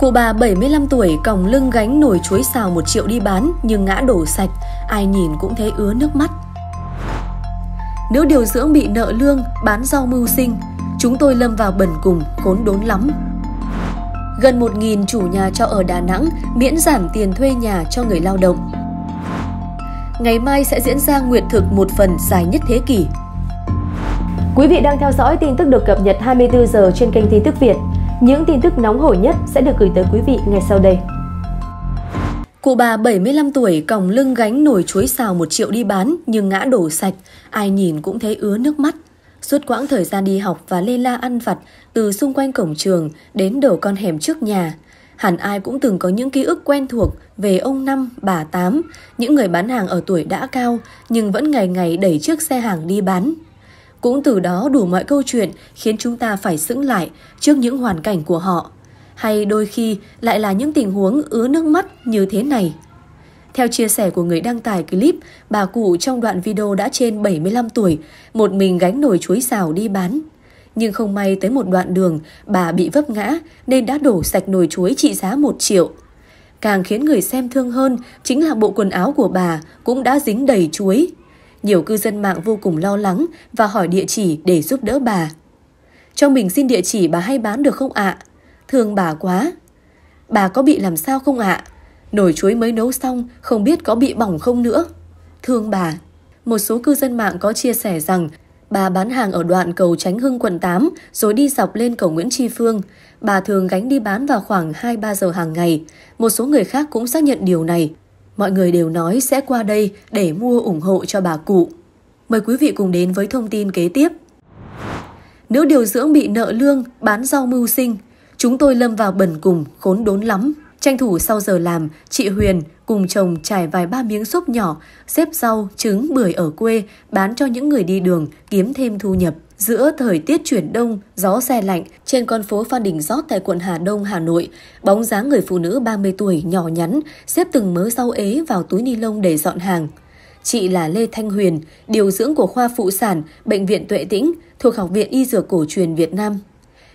Cụ bà 75 tuổi còng lưng gánh nồi chuối xào 1 triệu đi bán nhưng ngã đổ sạch, ai nhìn cũng thấy ứa nước mắt. Nữ điều dưỡng bị nợ lương, bán rau mưu sinh, chúng tôi lâm vào bần cùng, khốn đốn lắm. Gần 1.000 chủ nhà trọ ở Đà Nẵng miễn giảm tiền thuê nhà cho người lao động. Ngày mai sẽ diễn ra nguyệt thực một phần dài nhất thế kỷ. Quý vị đang theo dõi tin tức được cập nhật 24 giờ trên kênh tin tức Việt. Những tin tức nóng hổi nhất sẽ được gửi tới quý vị ngay sau đây. Cụ bà 75 tuổi còng lưng gánh nồi chuối xào 1 triệu đi bán nhưng ngã đổ sạch, ai nhìn cũng thấy ứa nước mắt. Suốt quãng thời gian đi học và lê la ăn vặt từ xung quanh cổng trường đến đầu con hẻm trước nhà, hẳn ai cũng từng có những ký ức quen thuộc về ông Năm, bà Tám, những người bán hàng ở tuổi đã cao nhưng vẫn ngày ngày đẩy chiếc xe hàng đi bán. Cũng từ đó đủ mọi câu chuyện khiến chúng ta phải sững lại trước những hoàn cảnh của họ. Hay đôi khi lại là những tình huống ứa nước mắt như thế này. Theo chia sẻ của người đăng tải clip, bà cụ trong đoạn video đã trên 75 tuổi, một mình gánh nồi chuối xào đi bán. Nhưng không may tới một đoạn đường, bà bị vấp ngã nên đã đổ sạch nồi chuối trị giá 1 triệu. Càng khiến người xem thương hơn chính là bộ quần áo của bà cũng đã dính đầy chuối. Nhiều cư dân mạng vô cùng lo lắng và hỏi địa chỉ để giúp đỡ bà. Cho mình xin địa chỉ bà hay bán được không ạ? Thương bà quá. Bà có bị làm sao không ạ? Nồi chuối mới nấu xong, không biết có bị bỏng không nữa. Thương bà. Một số cư dân mạng có chia sẻ rằng, bà bán hàng ở đoạn cầu Tránh Hưng, quận 8 rồi đi dọc lên cầu Nguyễn Tri Phương. Bà thường gánh đi bán vào khoảng 2-3 giờ hàng ngày. Một số người khác cũng xác nhận điều này Mọi người đều nói sẽ qua đây để mua ủng hộ cho bà cụ. Mời quý vị cùng đến với thông tin kế tiếp. Nữ điều dưỡng bị nợ lương, bán rau mưu sinh. Chúng tôi lâm vào bẩn cùng, khốn đốn lắm. Tranh thủ sau giờ làm, chị Huyền cùng chồng trải vài ba miếng xốp nhỏ, xếp rau, trứng, bưởi ở quê, bán cho những người đi đường, kiếm thêm thu nhập. Giữa thời tiết chuyển đông, gió xe lạnh, trên con phố Phan Đình Giót tại quận Hà Đông, Hà Nội, bóng dáng người phụ nữ 30 tuổi nhỏ nhắn xếp từng mớ rau ế vào túi ni lông để dọn hàng. Chị là Lê Thanh Huyền, điều dưỡng của khoa phụ sản, Bệnh viện Tuệ Tĩnh, thuộc Học viện Y Dược Cổ truyền Việt Nam.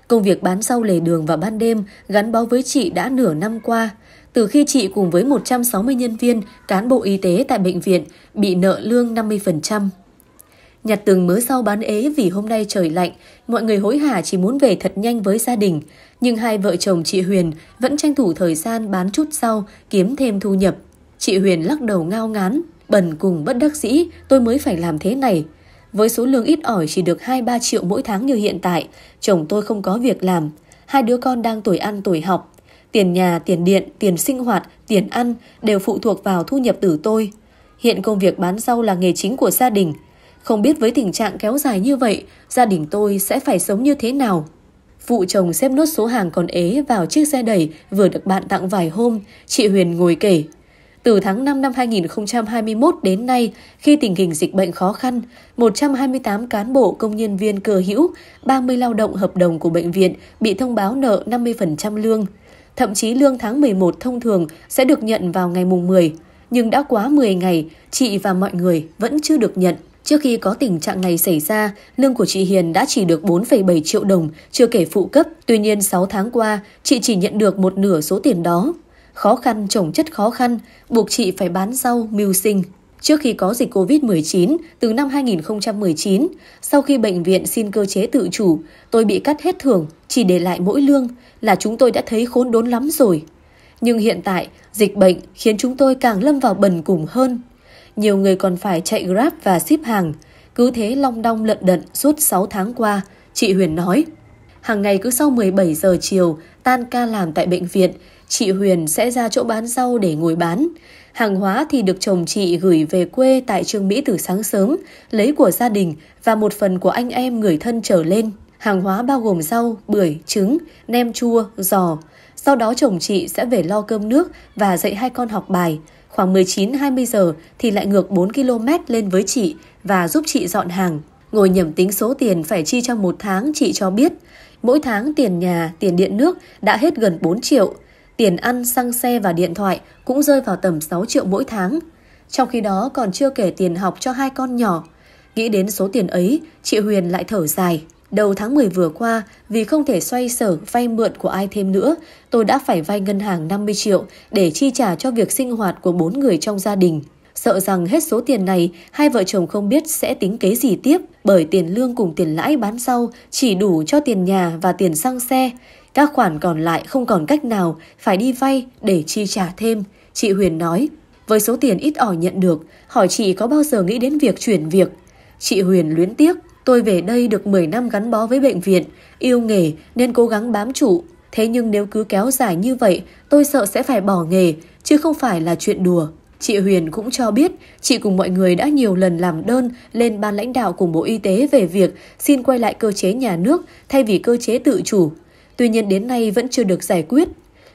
Công việc bán rau lề đường vào ban đêm gắn bó với chị đã nửa năm qua, từ khi chị cùng với 160 nhân viên, cán bộ y tế tại bệnh viện bị nợ lương 50%. Nhặt từng mớ rau bán ế vì hôm nay trời lạnh, mọi người hối hả chỉ muốn về thật nhanh với gia đình. Nhưng hai vợ chồng chị Huyền vẫn tranh thủ thời gian bán chút rau, kiếm thêm thu nhập. Chị Huyền lắc đầu ngao ngán, bần cùng bất đắc dĩ, tôi mới phải làm thế này. Với số lương ít ỏi chỉ được 2-3 triệu mỗi tháng như hiện tại, chồng tôi không có việc làm. Hai đứa con đang tuổi ăn tuổi học. Tiền nhà, tiền điện, tiền sinh hoạt, tiền ăn đều phụ thuộc vào thu nhập từ tôi. Hiện công việc bán rau là nghề chính của gia đình, không biết với tình trạng kéo dài như vậy, gia đình tôi sẽ phải sống như thế nào? Phụ chồng xếp nốt số hàng còn ế vào chiếc xe đẩy vừa được bạn tặng vài hôm, chị Huyền ngồi kể. Từ tháng 5 năm 2021 đến nay, khi tình hình dịch bệnh khó khăn, 128 cán bộ công nhân viên cơ hữu, 30 lao động hợp đồng của bệnh viện bị thông báo nợ 50% lương. Thậm chí lương tháng 11 thông thường sẽ được nhận vào ngày mùng 10, nhưng đã quá 10 ngày, chị và mọi người vẫn chưa được nhận. Trước khi có tình trạng này xảy ra, lương của chị Hiền đã chỉ được 4,7 triệu đồng, chưa kể phụ cấp. Tuy nhiên 6 tháng qua, chị chỉ nhận được một nửa số tiền đó. Khó khăn chồng chất khó khăn, buộc chị phải bán rau, mưu sinh. Trước khi có dịch Covid-19, từ năm 2019, sau khi bệnh viện xin cơ chế tự chủ, tôi bị cắt hết thưởng, chỉ để lại mỗi lương, là chúng tôi đã thấy khốn đốn lắm rồi. Nhưng hiện tại, dịch bệnh khiến chúng tôi càng lâm vào bần cùng hơn nhiều người còn phải chạy Grab và ship hàng. Cứ thế long đong lận đận suốt 6 tháng qua, chị Huyền nói. Hàng ngày cứ sau 17 giờ chiều, tan ca làm tại bệnh viện, chị Huyền sẽ ra chỗ bán rau để ngồi bán. Hàng hóa thì được chồng chị gửi về quê tại Trương Mỹ từ sáng sớm, lấy của gia đình và một phần của anh em người thân trở lên. Hàng hóa bao gồm rau, bưởi, trứng, nem chua, giò. Sau đó chồng chị sẽ về lo cơm nước và dạy hai con học bài. Khoảng 19-20 giờ thì lại ngược 4 km lên với chị và giúp chị dọn hàng. Ngồi nhẩm tính số tiền phải chi trong một tháng chị cho biết. Mỗi tháng tiền nhà, tiền điện nước đã hết gần 4 triệu. Tiền ăn, xăng xe và điện thoại cũng rơi vào tầm 6 triệu mỗi tháng. Trong khi đó còn chưa kể tiền học cho hai con nhỏ. Nghĩ đến số tiền ấy, chị Huyền lại thở dài. Đầu tháng 10 vừa qua, vì không thể xoay sở vay mượn của ai thêm nữa, tôi đã phải vay ngân hàng 50 triệu để chi trả cho việc sinh hoạt của bốn người trong gia đình. Sợ rằng hết số tiền này, hai vợ chồng không biết sẽ tính kế gì tiếp bởi tiền lương cùng tiền lãi bán sau chỉ đủ cho tiền nhà và tiền xăng xe. Các khoản còn lại không còn cách nào, phải đi vay để chi trả thêm. Chị Huyền nói, với số tiền ít ỏi nhận được, hỏi chị có bao giờ nghĩ đến việc chuyển việc. Chị Huyền luyến tiếc, tôi về đây được 10 năm gắn bó với bệnh viện, yêu nghề nên cố gắng bám trụ. Thế nhưng nếu cứ kéo dài như vậy, tôi sợ sẽ phải bỏ nghề, chứ không phải là chuyện đùa. Chị Huyền cũng cho biết, chị cùng mọi người đã nhiều lần làm đơn lên ban lãnh đạo cùng Bộ Y tế về việc xin quay lại cơ chế nhà nước thay vì cơ chế tự chủ. Tuy nhiên đến nay vẫn chưa được giải quyết.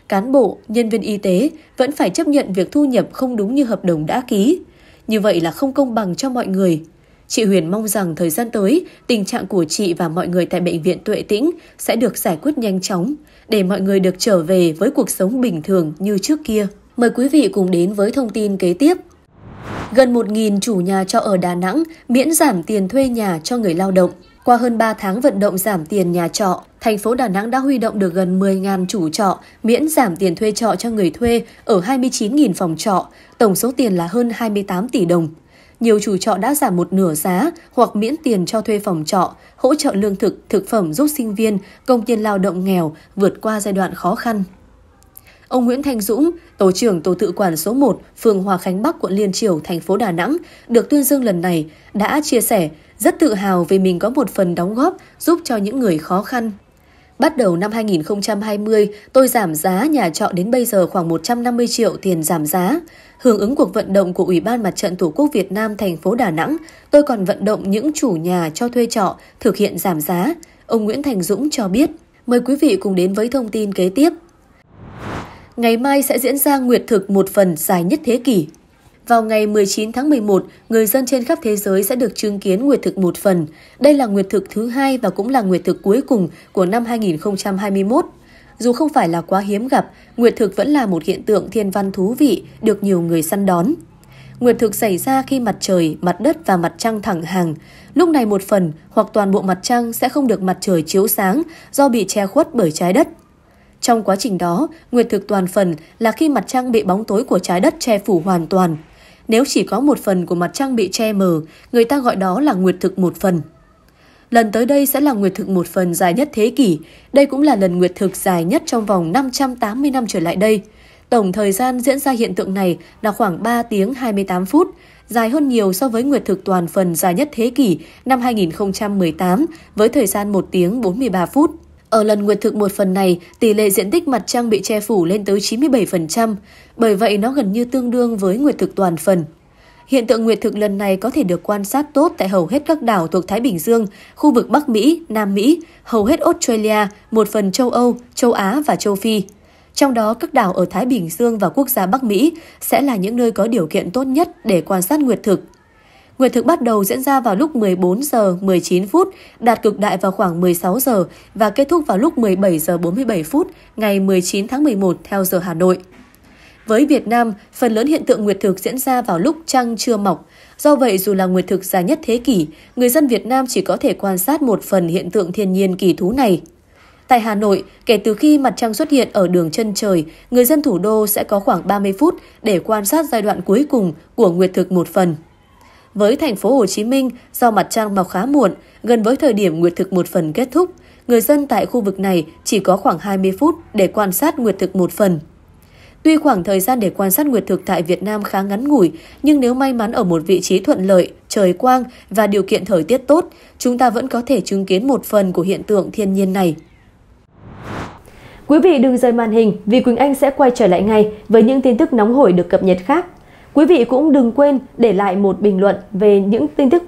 Cán bộ, nhân viên y tế vẫn phải chấp nhận việc thu nhập không đúng như hợp đồng đã ký. Như vậy là không công bằng cho mọi người. Chị Huyền mong rằng thời gian tới, tình trạng của chị và mọi người tại Bệnh viện Tuệ Tĩnh sẽ được giải quyết nhanh chóng, để mọi người được trở về với cuộc sống bình thường như trước kia. Mời quý vị cùng đến với thông tin kế tiếp. Gần 1.000 chủ nhà trọ ở Đà Nẵng miễn giảm tiền thuê nhà cho người lao động. Qua hơn 3 tháng vận động giảm tiền nhà trọ, thành phố Đà Nẵng đã huy động được gần 10.000 chủ trọ miễn giảm tiền thuê trọ cho người thuê ở 29.000 phòng trọ, tổng số tiền là hơn 28 tỷ đồng. Nhiều chủ trọ đã giảm một nửa giá hoặc miễn tiền cho thuê phòng trọ, hỗ trợ lương thực, thực phẩm giúp sinh viên, công nhân lao động nghèo vượt qua giai đoạn khó khăn. Ông Nguyễn Thanh Dũng, tổ trưởng tổ tự quản số 1, phường Hòa Khánh Bắc, quận Liên Triểu, thành phố Đà Nẵng, được tuyên dương lần này, đã chia sẻ rất tự hào vì mình có một phần đóng góp giúp cho những người khó khăn. Bắt đầu năm 2020, tôi giảm giá nhà trọ đến bây giờ khoảng 150 triệu tiền giảm giá. Hưởng ứng cuộc vận động của Ủy ban Mặt trận Tổ quốc Việt Nam thành phố Đà Nẵng, tôi còn vận động những chủ nhà cho thuê trọ thực hiện giảm giá. Ông Nguyễn Thành Dũng cho biết. Mời quý vị cùng đến với thông tin kế tiếp. Ngày mai sẽ diễn ra nguyệt thực một phần dài nhất thế kỷ. Vào ngày 19 tháng 11, người dân trên khắp thế giới sẽ được chứng kiến nguyệt thực một phần. Đây là nguyệt thực thứ hai và cũng là nguyệt thực cuối cùng của năm 2021. Dù không phải là quá hiếm gặp, nguyệt thực vẫn là một hiện tượng thiên văn thú vị được nhiều người săn đón. Nguyệt thực xảy ra khi mặt trời, mặt đất và mặt trăng thẳng hàng. Lúc này một phần hoặc toàn bộ mặt trăng sẽ không được mặt trời chiếu sáng do bị che khuất bởi trái đất. Trong quá trình đó, nguyệt thực toàn phần là khi mặt trăng bị bóng tối của trái đất che phủ hoàn toàn. Nếu chỉ có một phần của mặt trăng bị che mờ, người ta gọi đó là nguyệt thực một phần. Lần tới đây sẽ là nguyệt thực một phần dài nhất thế kỷ. Đây cũng là lần nguyệt thực dài nhất trong vòng 580 năm trở lại đây. Tổng thời gian diễn ra hiện tượng này là khoảng 3 tiếng 28 phút, dài hơn nhiều so với nguyệt thực toàn phần dài nhất thế kỷ năm 2018 với thời gian 1 tiếng 43 phút. Ở lần nguyệt thực một phần này, tỷ lệ diện tích mặt trăng bị che phủ lên tới 97%, bởi vậy nó gần như tương đương với nguyệt thực toàn phần. Hiện tượng nguyệt thực lần này có thể được quan sát tốt tại hầu hết các đảo thuộc Thái Bình Dương, khu vực Bắc Mỹ, Nam Mỹ, hầu hết Australia, một phần châu Âu, châu Á và châu Phi. Trong đó, các đảo ở Thái Bình Dương và quốc gia Bắc Mỹ sẽ là những nơi có điều kiện tốt nhất để quan sát nguyệt thực. Nguyệt thực bắt đầu diễn ra vào lúc 14 giờ 19 phút, đạt cực đại vào khoảng 16 giờ và kết thúc vào lúc 17 giờ 47 phút ngày 19 tháng 11 theo giờ Hà Nội. Với Việt Nam, phần lớn hiện tượng nguyệt thực diễn ra vào lúc trăng chưa mọc. Do vậy, dù là nguyệt thực dài nhất thế kỷ, người dân Việt Nam chỉ có thể quan sát một phần hiện tượng thiên nhiên kỳ thú này. Tại Hà Nội, kể từ khi mặt trăng xuất hiện ở đường chân trời, người dân thủ đô sẽ có khoảng 30 phút để quan sát giai đoạn cuối cùng của nguyệt thực một phần. Với thành phố Hồ Chí Minh, do mặt trăng mọc khá muộn, gần với thời điểm nguyệt thực một phần kết thúc, người dân tại khu vực này chỉ có khoảng 20 phút để quan sát nguyệt thực một phần. Tuy khoảng thời gian để quan sát nguyệt thực tại Việt Nam khá ngắn ngủi, nhưng nếu may mắn ở một vị trí thuận lợi, trời quang và điều kiện thời tiết tốt, chúng ta vẫn có thể chứng kiến một phần của hiện tượng thiên nhiên này. Quý vị đừng rời màn hình vì Quỳnh Anh sẽ quay trở lại ngay với những tin tức nóng hổi được cập nhật khác. Quý vị cũng đừng quên để lại một bình luận về những tin tức